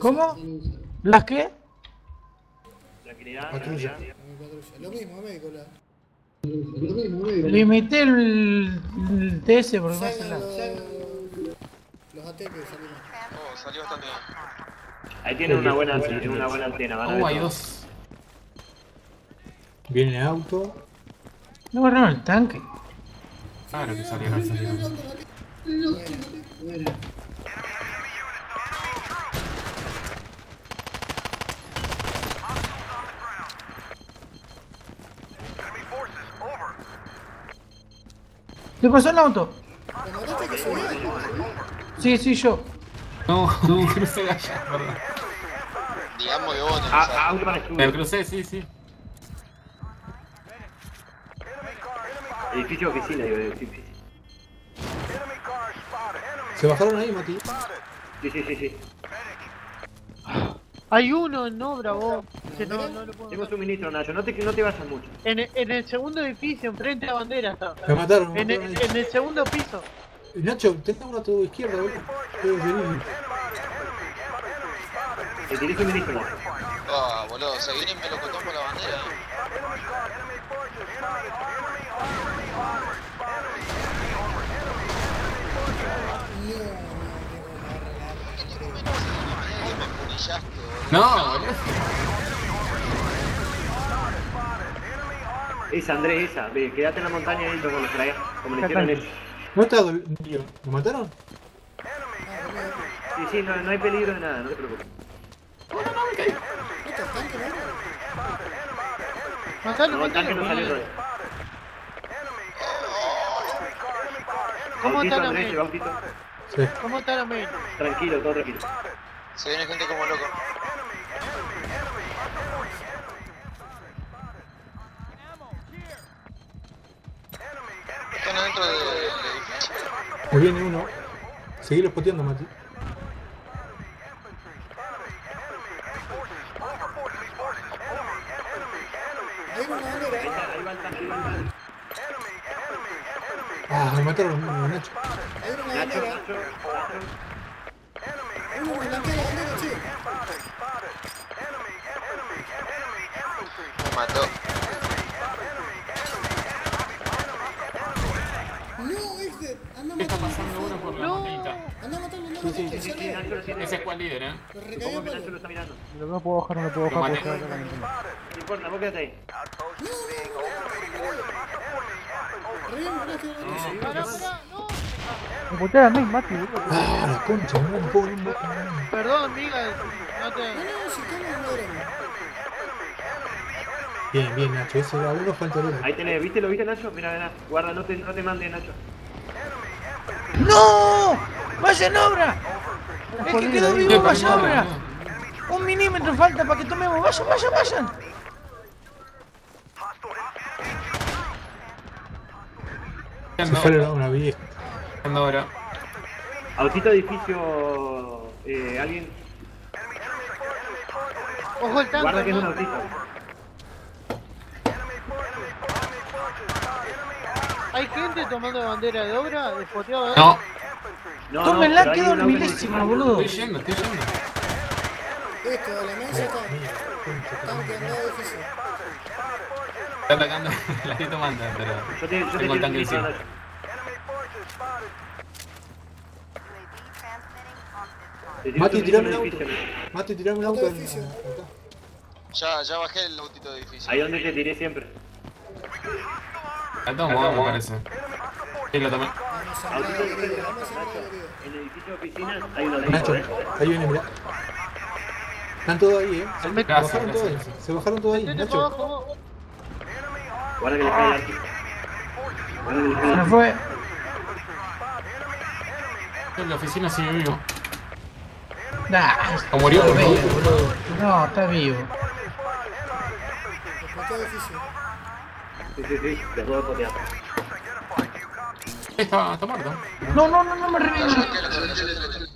¿Cómo? ¿Las qué? Tranquilidad, Patrulla. tranquilidad. Mi patrulla. Lo mismo, médico. La... Limité el, el TS porque me hace la... los, los AT que salieron. Oh, salió bastante bien. Ahí tienen una buena, tienen una buena antena. Van a ver Oh, hay dos. Viene el auto. No agarraron el tanque. Claro que salieron, salieron. Buena. ¿Qué pasó el auto? Sí, sí, yo. No, no, crucé allá, perdón. Digamos que vos Ah, para Me estudio. crucé, sí, sí. Edificio oficina, digo, edificio. Se bajaron ahí, Mati. Sí, sí, sí, sí. Hay uno en obra, vos. Que no, no lo puedo Tengo matar. suministro, Nacho. No te, no te vayas mucho. En, el- en el segundo edificio, enfrente a bandera está. Me mataron, me En mataron el, ahí. en el segundo piso. Nacho, tenés uno a tu izquierda, boludo. Puedes venir. Te tiré suministro, Nacho. Ah, boludo, se viene melocotón por la bandera. eh. Me punillaste, boludo. No, boludo. Esa, Andrés, esa. Ve, quédate en la montaña ahí como lo traía. Como le hicieron ellos. ¿No está dolido? ¿Lo mataron? Sí, sí, no, no hay peligro de nada, no te preocupes. Matalo, No, el tanque no matalo. salió todavía. ¿Cómo está la Andrés. Sí. ¿Cómo está la main? Tranquilo, todo tranquilo. Se viene gente como loco. Adentro del edificio. Viene uno. Seguilo spoteando, Mati. Ah, me mataron, una Nacho. Nacho. Me mató. No, Exter. Anda a ¿Qué está matarlo. Pasando uno por la a matarlo, a matarlo. Ese es cual líder, eh. Supongo que Nacho lo palo. está mirando. No puedo bajar, no lo puedo bajar maté. porque está acá la ventana. No importa, vos quédate ahí. Me putea a mí, Mati, boludo. Ah, la concha, no no, Perdón, Miguel. No te. No, no, si. Bien, bien, Nacho. Ese era uno, falta el otro. Ahí tenés, ¿viste? ¿Lo viste, Nacho? Mira, mira. Guarda, no te, no te mandes, Nacho. ¡No! ¡Vaya en obra! El que quedó ¿Qué vivo, pasó, vaya en obra. boludo? Un milímetro falta para que tomemos. Vayan, vayan, vayan. ¿Qué Se fue la- una vieja. ¿Qué ando ahora? Autito edificio. Eh, alguien. Ojo el tanque. Guarda que es un autito. Hay gente tomando bandera de obra, despoteado, ¿eh? No, No, Tómenla, hay quedó milésima, boludo. estoy yendo, estoy yendo. Esto, la mesa está. Tanque andado edificio. Está atacando, la estoy tomando, pero. Yo te, yo te Tengo el tanque encima. Mati, tirame el auto. Mati, tirame el auto. Ya, ya bajé el autito de edificio. Ahí donde te tiré siempre. La tomo, me parece. Sí, lo tomé. Vamos Vamos. En el edificio de oficina hay una Nacho, ahí viene, mirá. Están todos ahí, eh. Se bajaron todos ahí. Se bajaron todos ahí, Nacho. Guarda que le cae el arco. Se arco. fue. En la oficina sigue vivo. Nah, ¿O murió? está vivo, boludo. No, está vivo. Explotó edificio. Sí, sí, sí, te puedo potear. Está, está muerto. No, no, no, no me reviven.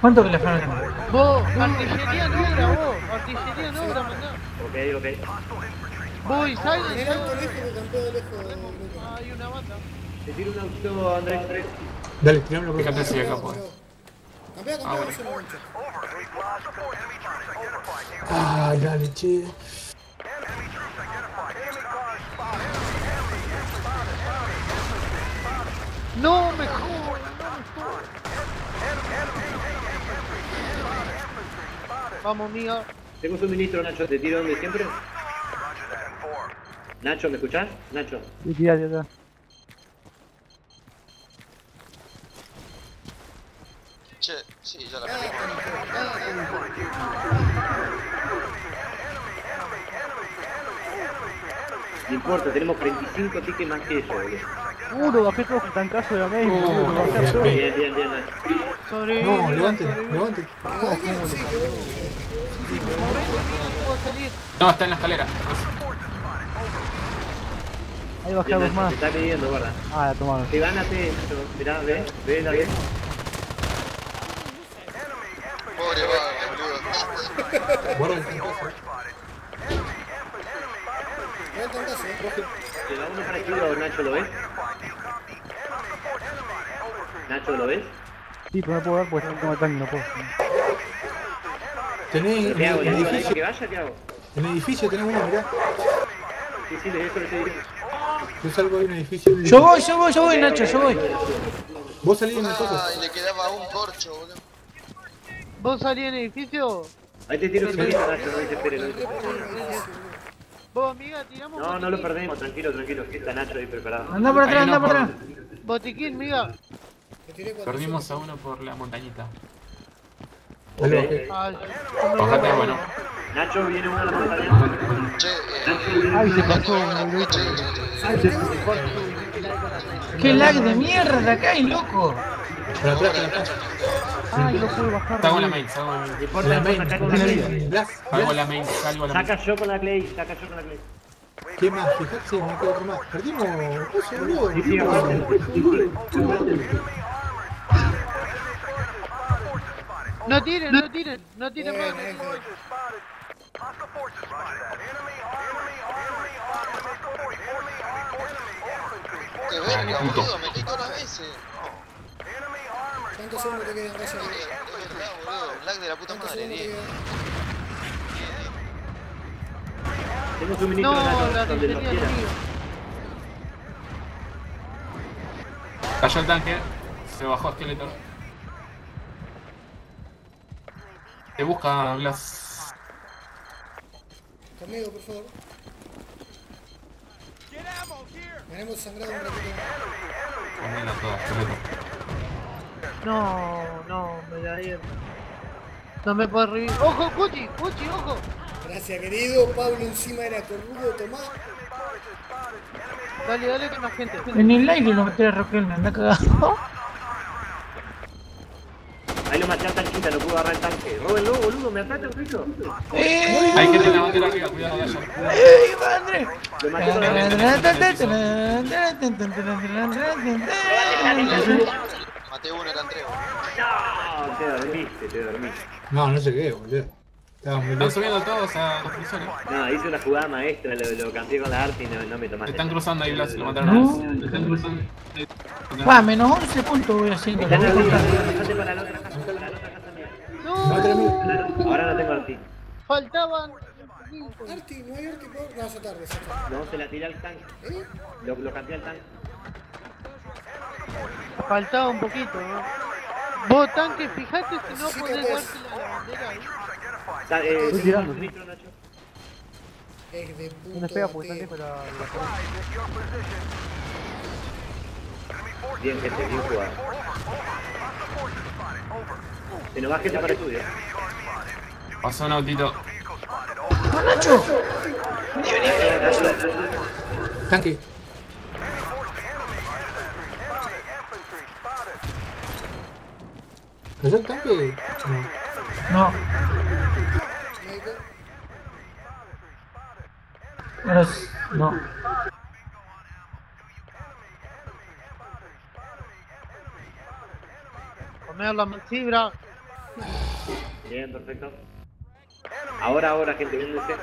¿Cuánto que le falta? Vos, artillería en obra, vos. Artillería en obra, mandá. Ok, ok. Vos y En Silent. el auto lejos que campea de lejos. Ah, hay una banda. Te tiro un auto, Andrés 3. Dale, tirame la Fíjate próxima. si acá lo gancho. Ah, dale, che. No me jodas. Vamos, amiga. Tengo suministro, Nacho, te tiro donde siempre. Nacho, ¿me escuchás? Nacho. Sí, tira, tira. Che, sí, ya la perdí. No importa, tenemos 35 tickets más que ellos, boludo. Uh, lo bajé todo el tancazo de la Uh, lo bajé todo. Bien, bien, bien. No, que bueno. No está en la escalera. Ahí bajé Bien, a dos Nacho, más. está pidiendo, guarda. Ah, ya tomaron. Te gánate. Mirá, ve, ve la ve. Pobre vago, boludo. Guarda el tancazo. Ve el tancazo. Te da uno para ayuda, Nacho, ¿lo ves? ¿Lo ves? Sí, pero no puedo dar no tengo el tanque, no puedo. Tenés en ¿Qué hago? el ¿Le digo edificio, que vaya? ¿Qué hago? en el edificio tenés uno, mirá. Sí, sí, le le estoy diciendo. Yo salgo en el edificio. Yo voy, yo voy, yo voy, Nacho, yo voy. Vos salís en el coso. Ay, le quedaba un corcho, boludo. ¿Vos salís en el edificio? Ahí te tiro suministro, Nacho, no desesperes, no desesperes. Vos, amiga, tiramos No, no lo perdemos, tranquilo, tranquilo. Está Nacho ahí preparado. Anda por atrás, anda por por- atrás. Botiquín, amiga. Perdimos a uno por la montañita. Dale, Ok. bajé. Ay, Bájate, bueno. Nacho, viene uno a la. Che, eh. Ay, se pasó, Che, boludo. che, che, Qué lag de mierda acá hay, loco. Para atrás, atrás. Ay, no puedo bajar. Salgo la main, salgo la main. Salgo la main, salgo la main. Saca yo con la Clay, saca yo con la Clay. ¿Qué más? Fijate si me quedo otro más. Perdimos. Boludo. No tiren, no tiren, no tiren Bien, más. Qué Dale, verga, puto. boludo, me quito dos veces. ¿Cuántos segundos te quedan, Raya? Es verdad, boludo, un lag de la puta ¿Cuántos madre, segundos te 10. quedan? Tengo suministro, No, la donde lo. Cayó el tanque. Se bajó Skeletor. Te busca Blas. Conmigo, por favor. Tenemos sangrado un ratito. Comela toda, Skeletor. No, no, me da ir. No me puedo revivir. ¡Ojo, Cuchi! ¡Cuchi, ojo! Gracias, querido. Pablo encima era corrudo. Tomá. Dale, dale con la gente. En el aire lo metí a Roquel, me anda cagado. Ahí lo maté al tanquita, no pudo agarrar el tanque. Róbenlo, boludo, me ataca el. ¡Eh! Hay gente en la bandera arriba, cuidado, Daya. ¡Eh, madre! Lo maté con la Maté uno, eran tres. No, te dormiste, te dormiste. No, no sé qué, boludo. Están subiendo todos a construcciones. No, hice una jugada maestra, lo, lo cambié con la arte y no, no me tomaste. están cruzando ahí, Blas. Lo mataron a No. Se están cruzando. Pa, menos 11 puntos voy haciendo. Están arriba, fíjate para la otra Ahora no tengo arti. Faltaban. Arti, no hay Arti, por No, ya tarde. No, se la tiré al tanque. ¿Eh? Lo, lo cambié al tanque. Faltaba un poquito, ¿no? Vos, tanque, fijate si no Sí, podés darte la bandera ahí. Eh, Estoy ¿tengo tirando. Nacho? Es de No puto. pega porque lejos la, la Bien, gente, bien jugado. Se nos va gente para estudio. Pasó un autito. Tanque. ¿Cayó el tanque? No. No, Médico. me hablan mal fibra. Bien, perfecto. Ahora, ahora, gente, véndese.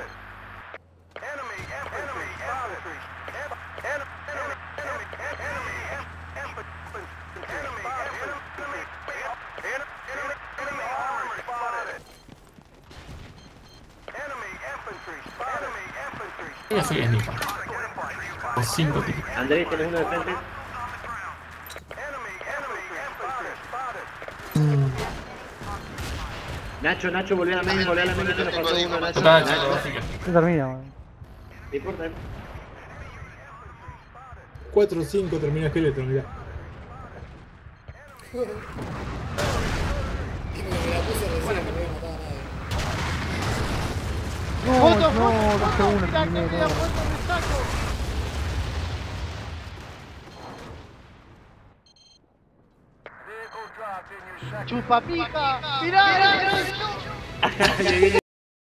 Ya soy Enigma. Por 5 tiros. Andrés, ¿tenés uno de frente? Nacho, Nacho, volvé a la main, volvé a la main, que nos faltó uno, Nacho. Nacho. Se termina, weón. no importa. 4 o 5 termina esqueleto, mirá. La puse recién, no voy a matar a nadie. No, ¡Foto, no, foto, dejé foto! uno ¡Mirá que primero. me la puesto en el saco! ¡Chupapija! ¡Mirá! mirá,